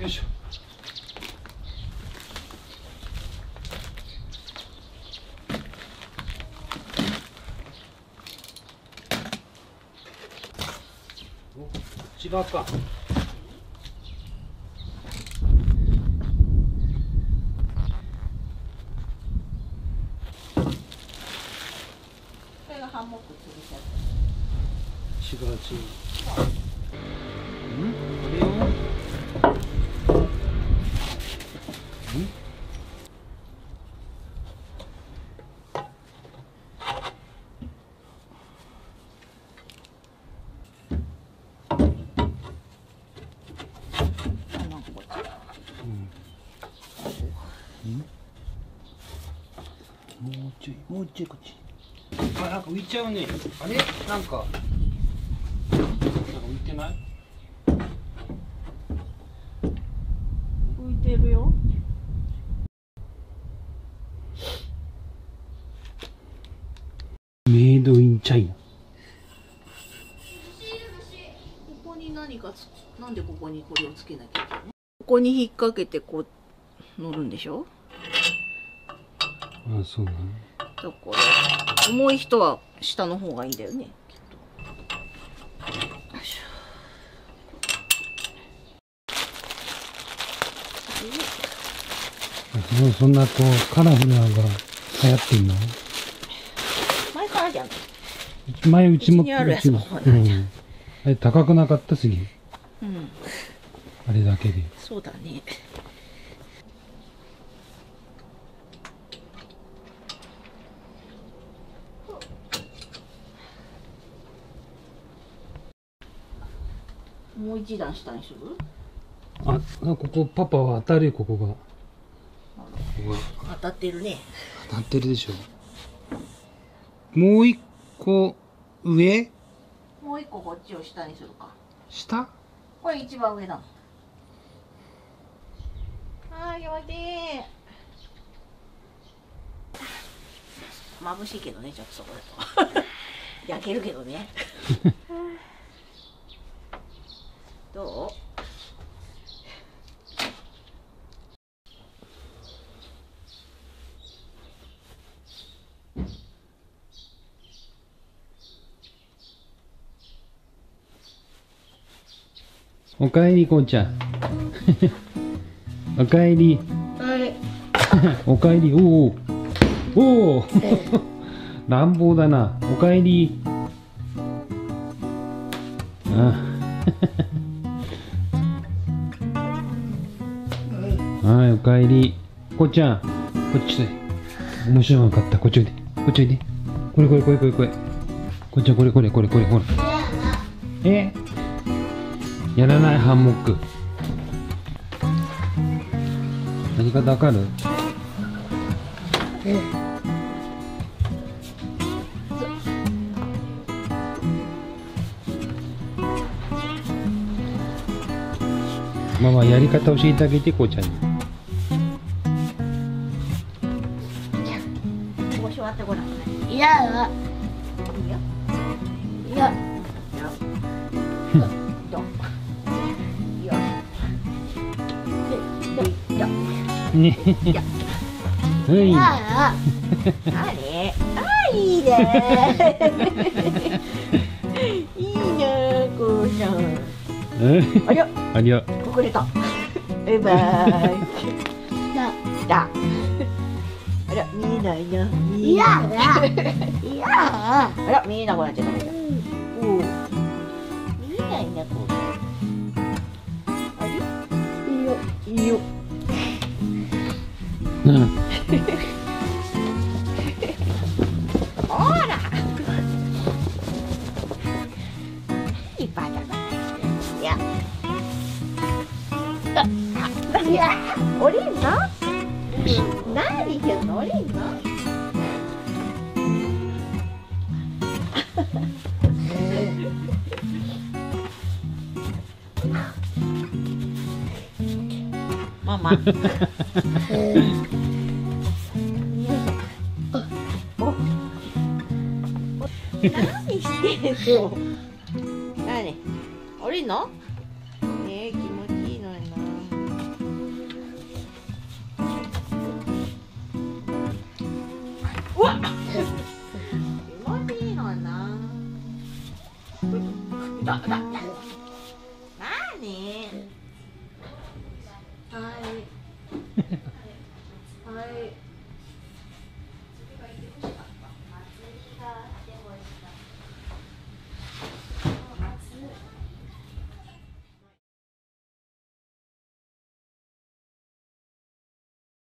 よいしょ。これがハンモック吊るしやつ違う違うんこれをあなんかこっちもうちょいもうちょいこっち。あなんか浮いちゃうね。あれ？なんか。なんか浮いてない？浮いてるよ。メイドインチャイナ。ここに何かつなんでここにこれをつけなきゃいけないの？ここに引っ掛けてこう乗るんでしょ？あそうなの。だから重い人は下の方がいいんだよねきっと。よいしょもうそんなこうカラフルなのが流行ってんの？じゃん前うちもう。ちにあるやつもうちもうん。あれ高くなかった？すぎうん。あれだけで。そうだね。もう一段下にする？ああここパパは当たるよここがここが。当たってるね。当たってるでしょもう一個上？もう一個こっちを下にするか。下？これ一番上だもん。はーい気持ちいい。眩しいけどねちょっとそこだと。焼けるけどね。どう？おかえりこうちゃん。おかえり。はい。おかえり。おおおお乱暴だな。おかえり。あ。はいおかえり。こうちゃん。こっちで面白かった。こっちおいで。こっちおいで。これこれこれこれこれ。こっちゃんこれこれこれこれほら。えやらないハンモック。何かわかる？ママやり方教えてあげてこうちゃんに。ここ座ってごらんいいいやねはいあれ？あいいね。いいねこうちゃん。うん。ありゃ。ありゃ。隠れた。バイバイ。だだあら見えないな。見いや。えない。いや。あら見えなくなっちゃった。おお見えないねこう。あれ？いいよ。いいようん。ほら。いバタバタして。るいや。ああいや降りんの？何言ってんの降りんの？ママ何してんの？何？降りんの？えー、気持ちいいのにな。うわ気持ちいいのにな。だだ。何？はい。